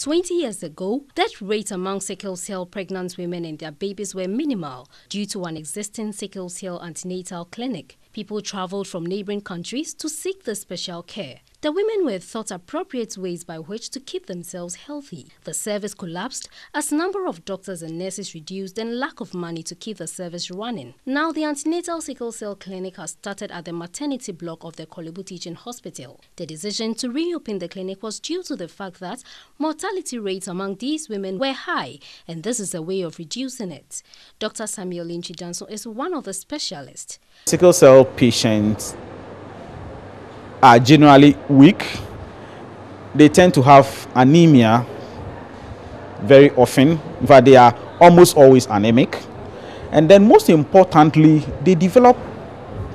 20 years ago, death rate among sickle cell pregnant women and their babies were minimal due to an existing sickle cell antenatal clinic. People traveled from neighboring countries to seek this special care. The women were taught appropriate ways by which to keep themselves healthy. The service collapsed as number of doctors and nurses reduced and lack of money to keep the service running. Now the antenatal sickle cell clinic has started at the maternity block of the Korle Teaching Hospital. The decision to reopen the clinic was due to the fact that mortality rates among these women were high and this is a way of reducing it. Dr. Samuel Lynch Johnson is one of the specialists. Sickle cell patients are generally weak. They tend to have anemia very often. Fact, they are almost always anemic. And then, most importantly, they develop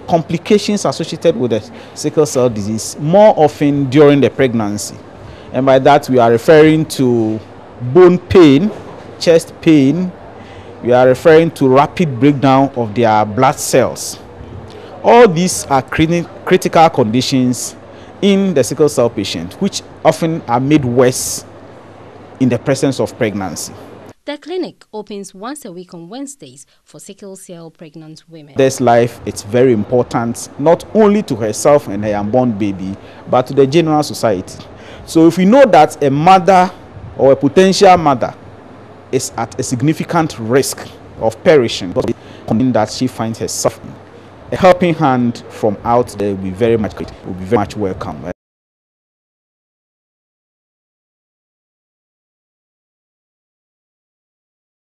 complications associated with the sickle cell disease more often during the pregnancy. And by that, we are referring to bone pain, chest pain, we are referring to rapid breakdown of their blood cells. All these are critical conditions in the sickle cell patient, which often are made worse in the presence of pregnancy. The clinic opens once a week on Wednesdays for sickle cell pregnant women. This life it's very important not only to herself and her unborn baby, but to the general society. So if we know that a mother or a potential mother is at a significant risk of perishing, that she finds herself a helping hand from out there will be very much great. Will be very much welcome.